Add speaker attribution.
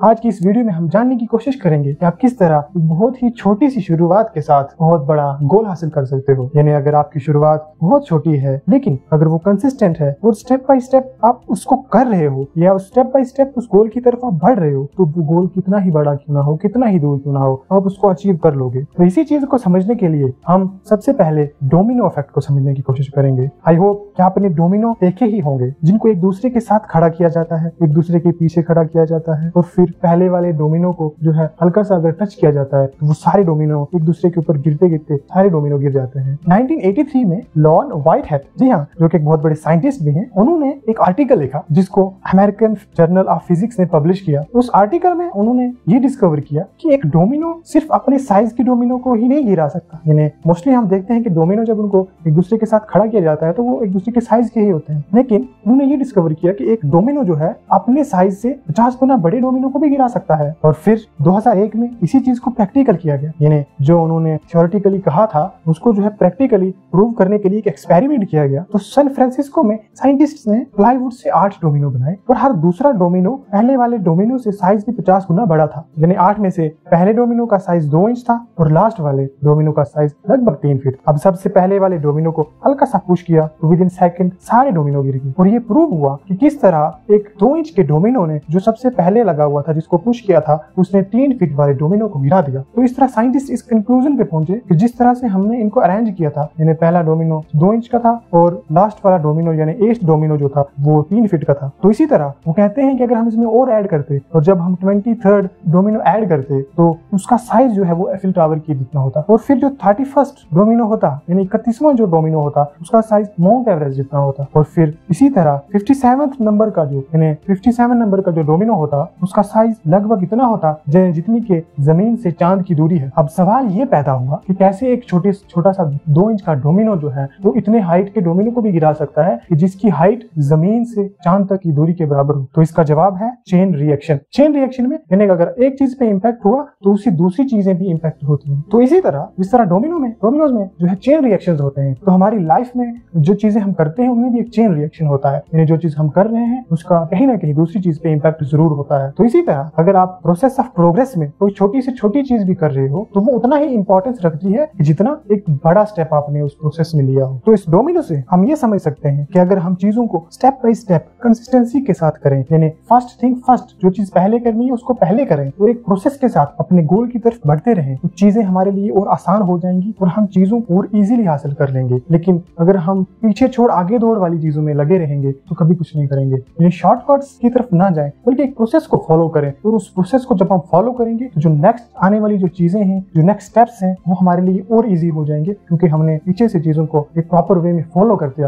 Speaker 1: आज की इस वीडियो में हम जानने की कोशिश करेंगे कि आप किस तरह बहुत ही छोटी सी शुरुआत के साथ बहुत बड़ा गोल हासिल कर सकते हो। यानी अगर आपकी शुरुआत बहुत छोटी है, लेकिन अगर वो कंसिस्टेंट है और स्टेप बाय स्टेप आप उसको कर रहे हो या स्टेप बाय स्टेप उस गोल की तरफ़ आप बढ़ रहे हो तो वो गोल कितना ही बड़ा क्यों ना हो, कितना ही दूर क्यों ना हो, आप उसको अचीव कर लोगे। तो इसी चीज़ को समझने के लिए हम सबसे पहले डोमिनो इफ़ेक्ट को समझने की कोशिश करेंगे। आई होप कि आपने डोमिनो देखे ही होंगे, जिनको एक दूसरे के साथ खड़ा किया जाता है, एक दूसरे के पीछे खड़ा किया जाता है और फिर पहले वाले डोमिनो को जो है हल्का सा अगर टच किया जाता है तो वो सारे डोमिनो एक दूसरे के ऊपर गिरते गिरते सारे डोमिनो गिर जाते हैं। 1983 में लॉन व्हाइट हैट जी हाँ जो कि एक बहुत बड़े साइंटिस्ट भी हैं, उन्होंने एक आर्टिकल लिखा जिसको अमेरिकन जर्नल ऑफ़ फिजिक्स ने पब्लिश किया। उस आर्टिकल में उन्होंने ये डिस्कवर किया कि एक डोमिनो सिर्फ़ अपने साइज़ की डोमिनो को ही नहीं गिरा सकता। यानी मोस्टली हम देखते हैं कि डोमिनो जब उनको एक दूसरे के साथ खड़ा किया जाता है तो वो एक दूसरे के साइज़ के ही होते हैं। लेकिन उन्होंने ये डिस्कवर किया कि एक डोमिनो जो है, अपने साइज़ से पचास गुना बड़े डोमिनो को भी गिरा सकता है। और फिर 2001 में इसी चीज़ को प्रैक्टिकल किया गया। यानी जो उन्होंने थ्योरेटिकली कहा था, उसको जो है प्रैक्टिकली प्रूव करने के लिए एक एक्सपेरिमेंट किया गया। तो सैन फ्रांसिस्को में साइंटिस्ट ने प्लाईवुड से आठ डोमिनो बनाए और हर दूसरा डोमिनो पहले वाले डोमिनो से साइज़ भी पचास गुना बड़ा था। यानी आठ में से पहले डोमिनो का साइज़ दो इंच था और लास्ट वाले डोमिनो का साइज़ लगभग तीन फीट अब सबसे पहले वाले डोमिनो को हल्का सा पुश किया तो विद इन सेकंड सारे डोमिनो गिर गए। और ये प्रूव हुआ कि किस तरह एक दो इंच के डोमिनो ने जो सबसे पहले लगा हुआ था जिसको पुश किया था, उसने तीन फीट वाले डोमिनो को गिरा दिया। तो इस तरह साइंटिस्ट इस कंक्लूजन पे पहुँचे कि जिस तरह से हमने इनको अरेंज किया था, यानी पहला डोमिनो दो इंच का था और लास्ट वाला डोमिनो यानी एस्ट डोमिनो जो था, वो तीन फीट का था। तो इसी तरह वो कहते हैं कि अगर हम इसमें और ऐड करते और जब हम ट्वेंटी डोमिनो ऐड करते तो उसका साइज़ जो है वो एफिल टावर की जितना होता। और फिर जो थर्टी डोमिनो होता, यानी इकतीसवां जो डोमिनो होता, उसका साइज़ माउंट एवरेज जितना होता। और फिर इसी तरह फिफ्टी नंबर का जो, यानी फिफ्टी नंबर का जो डोमिनो होता, उसका साइज़ लगभग इतना होता जितनी के ज़मीन से चाँद की दूरी है। अब सवाल ये पैदा हुआ कि कैसे एक छोटे, छोटा सा दो इंच का डोमिनो जो है, वो इतने हाइट के डोमिनो को भी गिरा सकता है कि जिसकी हाइट ज़मीन से चाँद तक की दूरी के बराबर हो। तो इसका जवाब है चेन रिएक्शन चेन रिएक्शन में, यानी अगर एक चीज़ पे इम्पैक्ट हुआ तो उसी दूसरी चीज़ें भी इम्पैक्ट होती है। तो इसी तरह, जिस तरह डोमिनो में, डोमिनोज में जो है चेन रिएक्शन होते हैं तो हमारी लाइफ में जो चीज़ें हम करते हैं, उनमें भी एक चेन रिएक्शन होता है। यानी जो चीज़ हम कर रहे हैं, उसका कहीं ना कहीं दूसरी चीज़ पे इम्पैक्ट ज़रूर होता है। तो इसी तरह अगर आप प्रोसेस ऑफ़ प्रोग्रेस में कोई छोटी से छोटी चीज़ भी कर रहे हो तो वो उतना ही इंपॉर्टेंस रखती है जितना एक बड़ा स्टेप आपने उस प्रोसेस में लिया हो। तो इस डोमिनो से हम ये समझ सकते हैं कि अगर हम चीज़ों को स्टेप बाय स्टेप कंसिस्टेंसी के साथ करें, यानी फ़र्स्ट थिंग फ़र्स्ट जो चीज़ पहले करनी है उसको पहले करें और एक प्रोसेस के साथ अपने गोल की तरफ़ बढ़ते रहें तो चीज़ें हमारे लिए और आसान हो जाएँगी और हम चीज़ों को और इजीली हासिल कर लेंगे। लेकिन अगर हम पीछे छोड़ आगे दौड़ वाली चीज़ों में लगे रहेंगे तो कभी कुछ नहीं करेंगे। यानी शॉर्टकट्स की तरफ़ ना जाए, बल्कि एक प्रोसेस को फॉलो करें। और उस प्रोसेस को जब हम फॉलो करेंगे तो जो नेक्स्ट आने वाली जो चीज़ें हैं, जो नेक्स्ट स्टेप्स हैं, वो हमारे लिए और इजी हो जाएँगे, क्योंकि हमने पीछे से चीज़ों को एक प्रॉपर वे में फॉलो करते